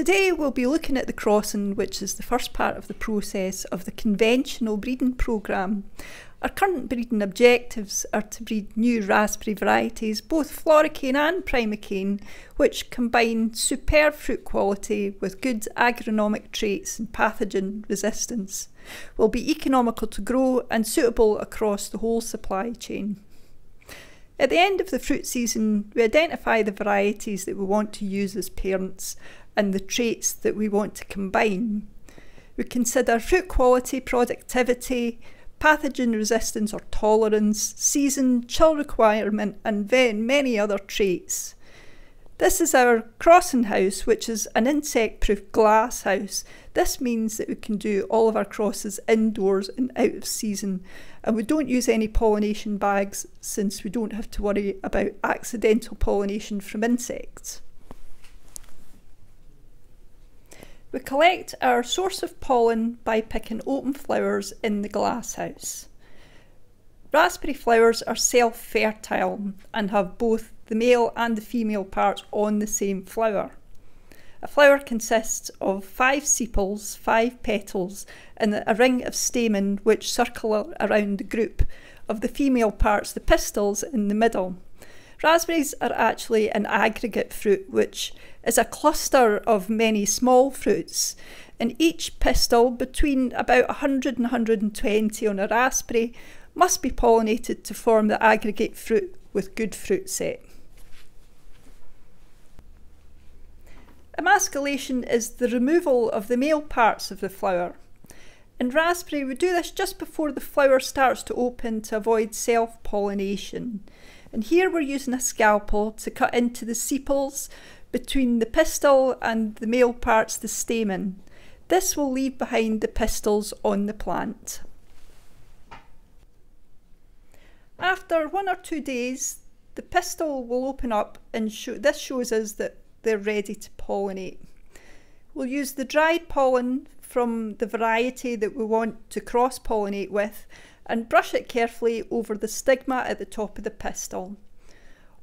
Today we'll be looking at the crossing, which is the first part of the process of the conventional breeding programme. Our current breeding objectives are to breed new raspberry varieties, both Floricane and Primocane, which combine superb fruit quality with good agronomic traits and pathogen resistance, will be economical to grow and suitable across the whole supply chain. At the end of the fruit season, we identify the varieties that we want to use as parents and the traits that we want to combine. We consider fruit quality, productivity, pathogen resistance or tolerance, season, chill requirement, and then many other traits. This is our crossing house, which is an insect proof glass house. This means that we can do all of our crosses indoors and out of season. And we don't use any pollination bags since we don't have to worry about accidental pollination from insects. We collect our source of pollen by picking open flowers in the glasshouse. Raspberry flowers are self-fertile and have both the male and the female parts on the same flower. A flower consists of five sepals, five petals, and a ring of stamen which circle around the group of the female parts, the pistils, in the middle. Raspberries are actually an aggregate fruit, which is a cluster of many small fruits, and each pistil, between about 100 and 120 on a raspberry, must be pollinated to form the aggregate fruit with good fruit set. Emasculation is the removal of the male parts of the flower. In raspberry, we do this just before the flower starts to open to avoid self-pollination. And here we're using a scalpel to cut into the sepals between the pistil and the male parts, the stamen. This will leave behind the pistils on the plant. After one or two days, the pistil will open up and show, this shows us that they're ready to pollinate. We'll use the dried pollen from the variety that we want to cross-pollinate with and brush it carefully over the stigma at the top of the pistil.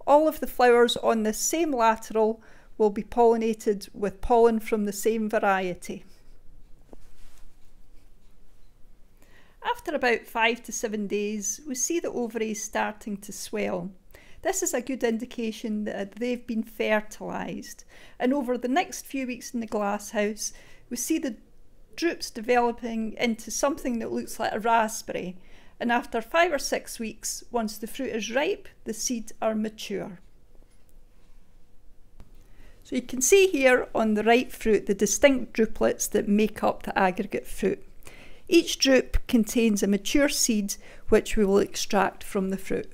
All of the flowers on this same lateral will be pollinated with pollen from the same variety. After about five to seven days, we see the ovaries starting to swell. This is a good indication that they've been fertilised. And over the next few weeks in the glasshouse, we see the drupes developing into something that looks like a raspberry and after five or six weeks, once the fruit is ripe, the seeds are mature. So you can see here on the ripe fruit the distinct drupelets that make up the aggregate fruit. Each drupe contains a mature seed which we will extract from the fruit.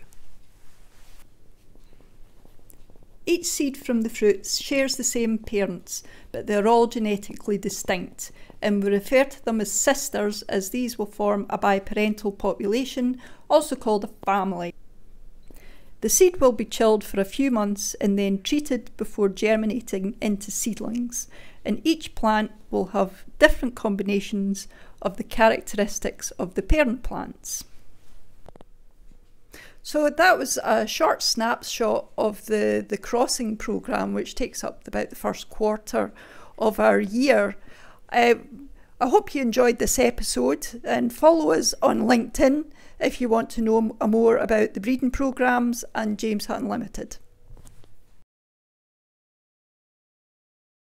Each seed from the fruits shares the same parents, but they're all genetically distinct, and we refer to them as sisters as these will form a biparental population, also called a family. The seed will be chilled for a few months and then treated before germinating into seedlings, and each plant will have different combinations of the characteristics of the parent plants. So that was a short snapshot of the, the crossing programme, which takes up about the first quarter of our year. Uh, I hope you enjoyed this episode and follow us on LinkedIn if you want to know more about the breeding programmes and James Hutton Limited.